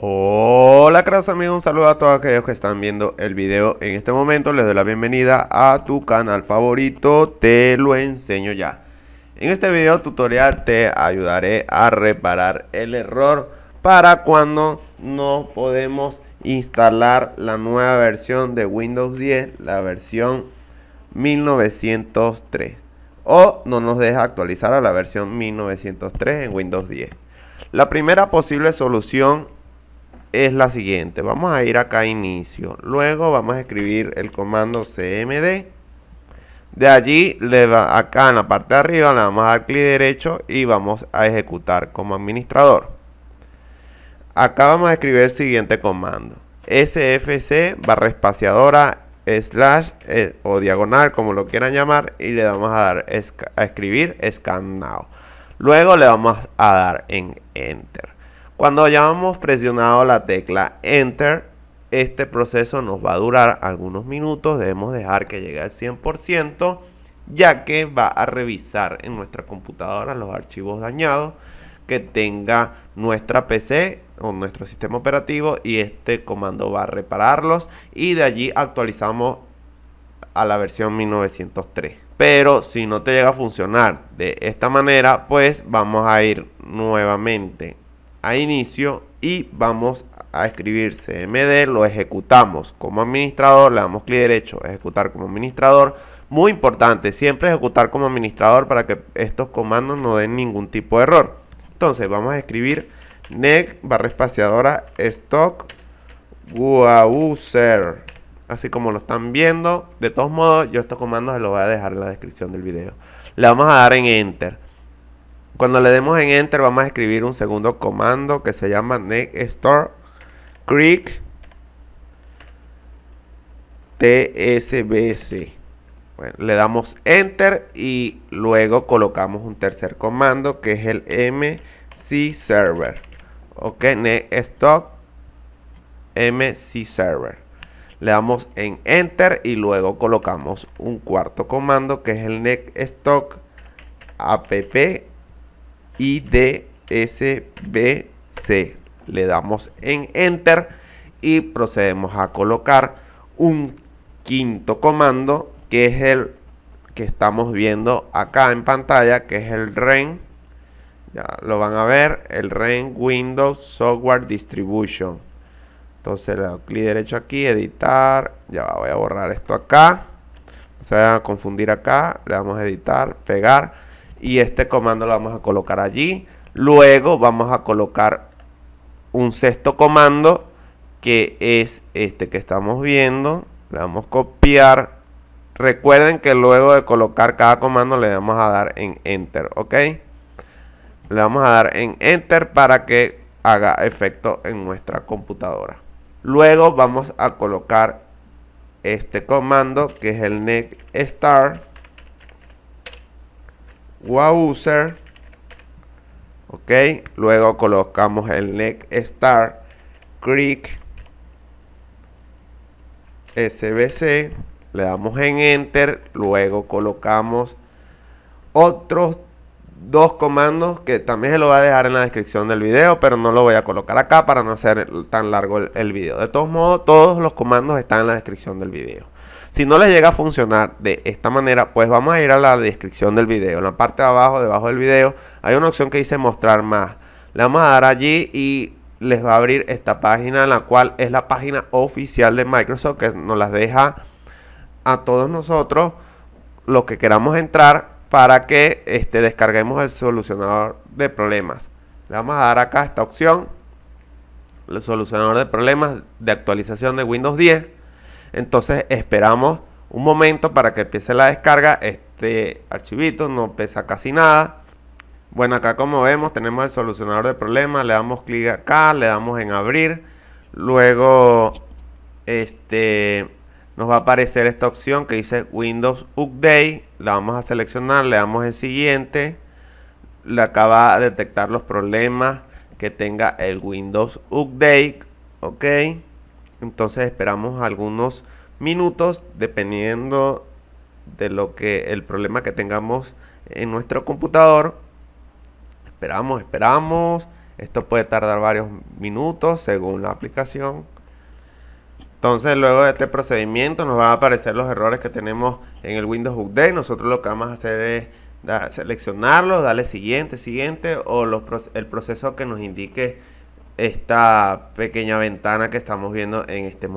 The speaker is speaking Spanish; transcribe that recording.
Hola queridos amigos, un saludo a todos aquellos que están viendo el video en este momento. Les doy la bienvenida a tu canal favorito, te lo enseño ya. En este video tutorial te ayudaré a reparar el error Para cuando no podemos instalar la nueva versión de Windows 10 La versión 1903 O no nos deja actualizar a la versión 1903 en Windows 10 la primera posible solución es la siguiente. Vamos a ir acá a inicio. Luego vamos a escribir el comando cmd. De allí, le va, acá en la parte de arriba, le vamos a dar clic derecho y vamos a ejecutar como administrador. Acá vamos a escribir el siguiente comando. sfc barra espaciadora slash eh, o diagonal como lo quieran llamar y le vamos a dar a escribir scan now. Luego le vamos a dar en enter. Cuando hayamos presionado la tecla Enter, este proceso nos va a durar algunos minutos. Debemos dejar que llegue al 100%, ya que va a revisar en nuestra computadora los archivos dañados que tenga nuestra PC o nuestro sistema operativo y este comando va a repararlos y de allí actualizamos a la versión 1903 pero si no te llega a funcionar de esta manera pues vamos a ir nuevamente inicio y vamos a escribir cmd, lo ejecutamos como administrador, le damos clic derecho, ejecutar como administrador. Muy importante, siempre ejecutar como administrador para que estos comandos no den ningún tipo de error. Entonces vamos a escribir next barra espaciadora stock user así como lo están viendo. De todos modos, yo estos comandos los voy a dejar en la descripción del video. Le vamos a dar en enter. Cuando le demos en Enter vamos a escribir un segundo comando que se llama Store Creek tsbc. Le damos Enter y luego colocamos un tercer comando que es el mc server. Ok, stock mc server. Le damos en Enter y luego colocamos un cuarto comando que es el stock app IDSBC. Le damos en Enter y procedemos a colocar un quinto comando que es el que estamos viendo acá en pantalla, que es el REN. Ya lo van a ver, el REN Windows Software Distribution. Entonces le doy clic derecho aquí, editar. Ya voy a borrar esto acá. No se vayan a confundir acá. Le damos a editar, pegar y este comando lo vamos a colocar allí. Luego vamos a colocar un sexto comando que es este que estamos viendo. Le damos copiar. Recuerden que luego de colocar cada comando le vamos a dar en enter, ¿ok? Le vamos a dar en enter para que haga efecto en nuestra computadora. Luego vamos a colocar este comando que es el next start user ok luego colocamos el next star creek sbc le damos en enter luego colocamos otros dos comandos que también se lo voy a dejar en la descripción del video pero no lo voy a colocar acá para no hacer tan largo el, el video. De todos modos todos los comandos están en la descripción del video si no les llega a funcionar de esta manera, pues vamos a ir a la descripción del video. En la parte de abajo, debajo del video, hay una opción que dice mostrar más. Le vamos a dar allí y les va a abrir esta página, la cual es la página oficial de Microsoft que nos las deja a todos nosotros los que queramos entrar para que este, descarguemos el solucionador de problemas. Le vamos a dar acá esta opción, el solucionador de problemas de actualización de Windows 10 entonces esperamos un momento para que empiece la descarga. Este archivito no pesa casi nada. Bueno, acá como vemos tenemos el solucionador de problemas. Le damos clic acá, le damos en abrir. Luego este nos va a aparecer esta opción que dice Windows Update. La vamos a seleccionar, le damos en siguiente. Le acaba de detectar los problemas que tenga el Windows Update. Ok entonces esperamos algunos minutos dependiendo de lo que el problema que tengamos en nuestro computador esperamos esperamos Esto puede tardar varios minutos según la aplicación. Entonces luego de este procedimiento nos van a aparecer los errores que tenemos en el Windows Update. Nosotros lo que vamos a hacer es seleccionarlo, darle siguiente, siguiente o el proceso que nos indique esta pequeña ventana que estamos viendo en este momento.